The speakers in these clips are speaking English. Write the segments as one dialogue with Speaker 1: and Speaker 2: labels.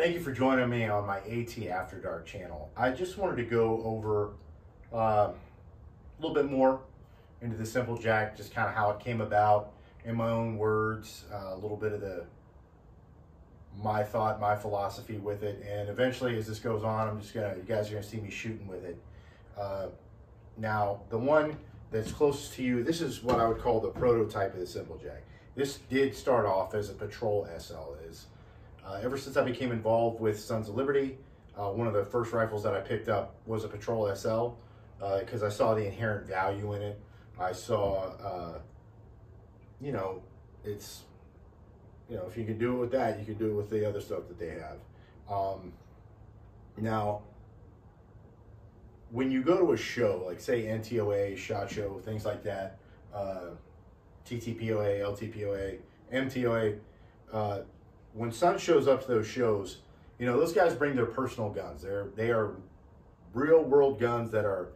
Speaker 1: Thank you for joining me on my AT After Dark channel. I just wanted to go over uh, a little bit more into the Simple Jack, just kind of how it came about in my own words, uh, a little bit of the my thought, my philosophy with it, and eventually as this goes on, I'm just gonna, you guys are gonna see me shooting with it. Uh, now, the one that's closest to you, this is what I would call the prototype of the Simple Jack. This did start off as a Patrol SL. Is uh, ever since I became involved with Sons of Liberty, uh, one of the first rifles that I picked up was a Patrol SL because uh, I saw the inherent value in it. I saw, uh, you know, it's you know, if you can do it with that, you can do it with the other stuff that they have. Um, now, when you go to a show, like say NTOA, SHOT Show, things like that, uh, TTPOA, LTPOA, MTOA, uh, when Sun shows up to those shows, you know, those guys bring their personal guns. They're, they are real world guns that are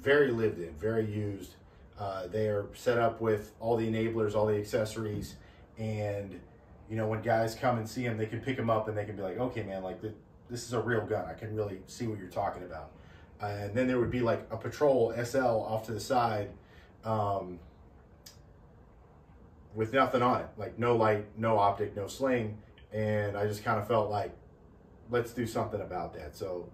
Speaker 1: very lived in, very used. Uh, they are set up with all the enablers, all the accessories, and you know, when guys come and see him, they can pick him up and they can be like, okay, man, like this is a real gun. I can really see what you're talking about. Uh, and then there would be like a patrol SL off to the side um, with nothing on it, like no light, no optic, no sling. And I just kind of felt like, let's do something about that. So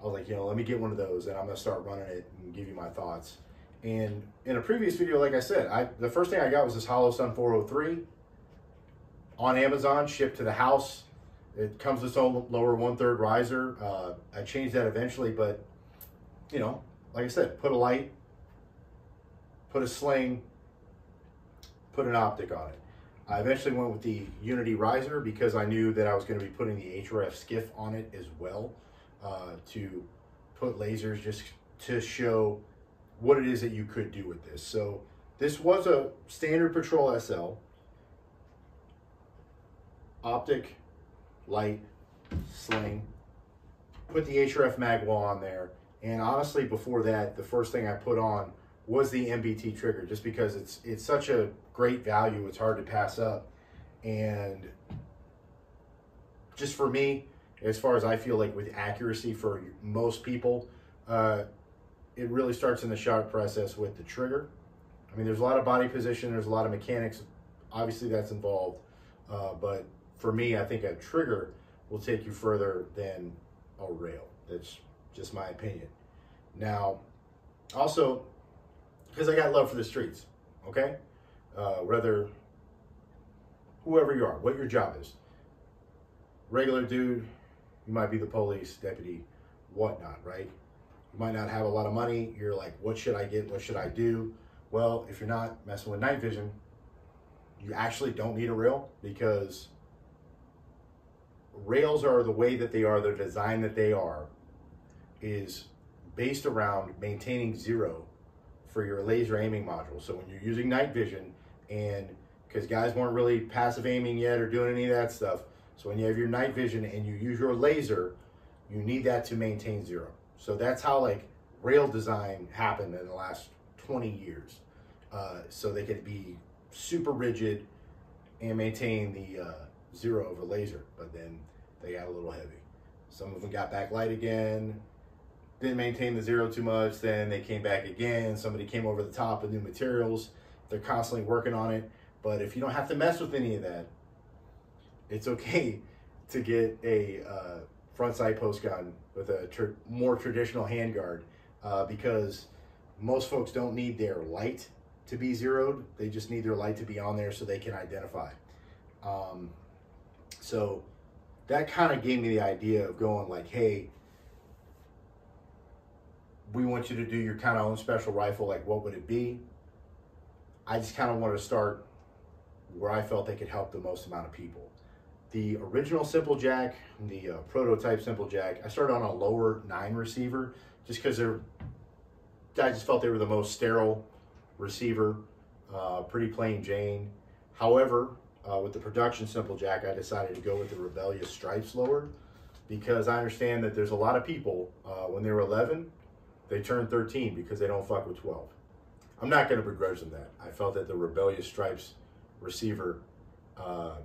Speaker 1: I was like, you know, let me get one of those and I'm to start running it and give you my thoughts. And in a previous video, like I said, I the first thing I got was this Holosun 403 on Amazon, shipped to the house. It comes with its own lower one-third riser. Uh, I changed that eventually, but, you know, like I said, put a light, put a sling, put an optic on it. I eventually went with the Unity riser because I knew that I was going to be putting the HRF skiff on it as well uh, to put lasers just to show what it is that you could do with this. So this was a standard Patrol SL optic, light, sling, put the HRF magwell on there. And honestly, before that, the first thing I put on was the MBT trigger, just because it's it's such a great value. It's hard to pass up, and just for me, as far as I feel like with accuracy for most people, uh, it really starts in the shot process with the trigger. I mean, there's a lot of body position, there's a lot of mechanics, obviously that's involved, uh, but for me, I think a trigger will take you further than a rail. That's just my opinion. Now, also, because I got love for the streets, okay? Uh, whether, whoever you are, what your job is. Regular dude, you might be the police, deputy, whatnot, right? You might not have a lot of money. You're like, what should I get? What should I do? Well, if you're not messing with night vision, you actually don't need a rail because rails are the way that they are, the design that they are, is based around maintaining zero for your laser aiming module. So when you're using night vision and because guys weren't really passive aiming yet or doing any of that stuff. So when you have your night vision and you use your laser, you need that to maintain zero. So that's how like rail design happened in the last 20 years. Uh, so they could be super rigid and maintain the uh, zero over laser, but then they got a little heavy. Some of them got back light again, didn't maintain the zero too much, then they came back again. Somebody came over the top with new materials. They're constantly working on it. But if you don't have to mess with any of that, it's okay to get a uh, front sight post gun with a tr more traditional handguard uh, because most folks don't need their light to be zeroed. They just need their light to be on there so they can identify. Um, so that kind of gave me the idea of going like, hey, we want you to do your kind of own special rifle. Like, what would it be? I just kind of wanted to start where I felt they could help the most amount of people. The original Simple Jack, the uh, prototype Simple Jack, I started on a lower nine receiver just because they're, I just felt they were the most sterile receiver, uh, pretty plain Jane. However, uh, with the production Simple Jack, I decided to go with the Rebellious Stripes lower because I understand that there's a lot of people, uh, when they were 11, they turn 13 because they don't fuck with 12. I'm not going to begrudge them that. I felt that the Rebellious Stripes receiver uh,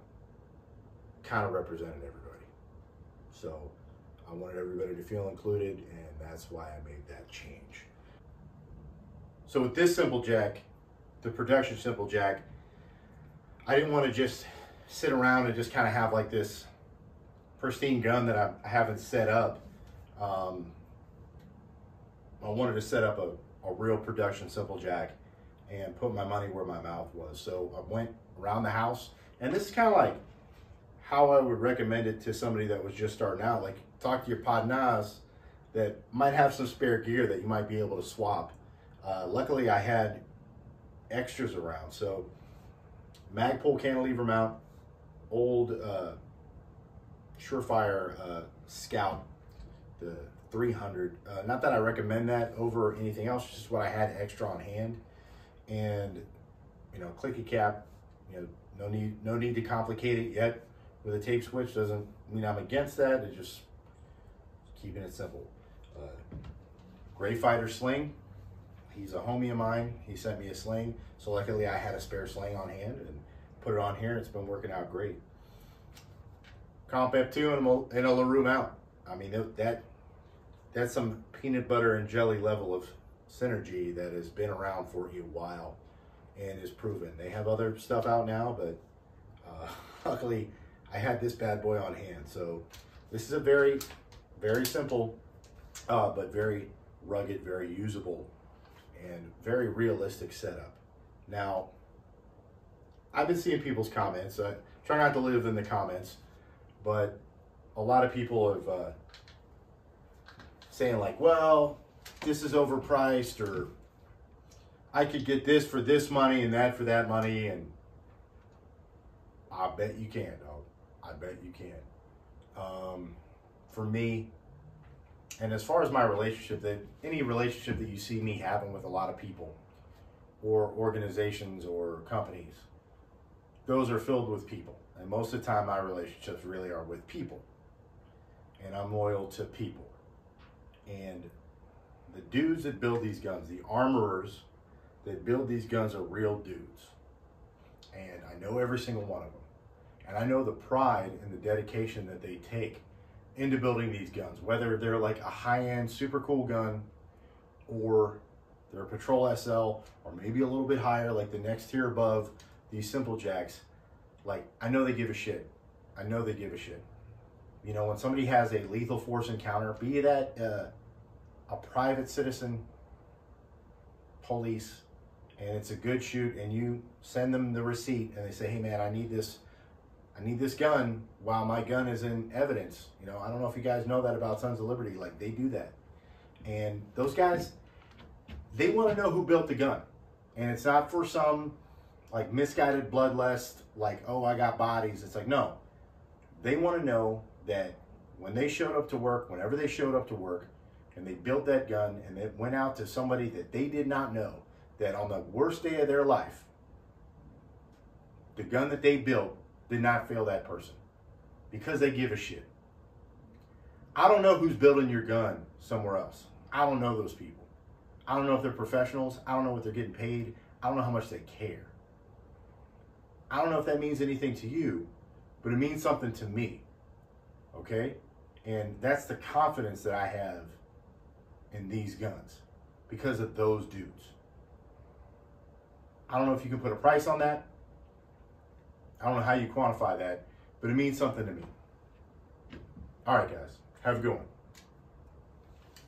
Speaker 1: kind of represented everybody. So I wanted everybody to feel included, and that's why I made that change. So with this simple jack, the production simple jack, I didn't want to just sit around and just kind of have like this pristine gun that I haven't set up. Um, I wanted to set up a, a real production simple jack and put my money where my mouth was. So I went around the house, and this is kind of like how I would recommend it to somebody that was just starting out. Like talk to your podnas that might have some spare gear that you might be able to swap. Uh, luckily, I had extras around. So Magpul cantilever mount, old uh, Surefire uh, Scout, the 300. Uh, not that I recommend that over anything else, just what I had extra on hand. And, you know, clicky cap, you know, no need, no need to complicate it yet with a tape switch. Doesn't mean I'm against that. It's just keeping it simple. Uh, Gray Fighter sling. He's a homie of mine. He sent me a sling. So luckily I had a spare sling on hand and put it on here. It's been working out great. Comp M2 and a, and a LaRue mount. I mean, that that's some peanut butter and jelly level of synergy that has been around for a while and is proven. They have other stuff out now, but uh, luckily I had this bad boy on hand. So this is a very, very simple, uh, but very rugged, very usable, and very realistic setup. Now, I've been seeing people's comments. I try not to live in the comments, but a lot of people have uh, saying like, well, this is overpriced or I could get this for this money and that for that money. And I bet you can, dog. I bet you can. Um, for me, and as far as my relationship, that any relationship that you see me having with a lot of people or organizations or companies, those are filled with people. And most of the time, my relationships really are with people. And I'm loyal to people. And the dudes that build these guns, the armorers that build these guns, are real dudes. And I know every single one of them. And I know the pride and the dedication that they take into building these guns, whether they're like a high end, super cool gun, or they're a Patrol SL, or maybe a little bit higher, like the next tier above, these simple jacks. Like, I know they give a shit. I know they give a shit. You know, when somebody has a lethal force encounter, be that uh, a private citizen, police, and it's a good shoot, and you send them the receipt, and they say, "Hey, man, I need this. I need this gun while my gun is in evidence." You know, I don't know if you guys know that about Sons of Liberty. Like they do that, and those guys, they want to know who built the gun, and it's not for some like misguided bloodlust, like oh, I got bodies. It's like no, they want to know that when they showed up to work, whenever they showed up to work, and they built that gun and it went out to somebody that they did not know, that on the worst day of their life, the gun that they built did not fail that person because they give a shit. I don't know who's building your gun somewhere else. I don't know those people. I don't know if they're professionals. I don't know what they're getting paid. I don't know how much they care. I don't know if that means anything to you, but it means something to me. Okay? And that's the confidence that I have in these guns because of those dudes. I don't know if you can put a price on that. I don't know how you quantify that, but it means something to me. All right, guys. Have a good one.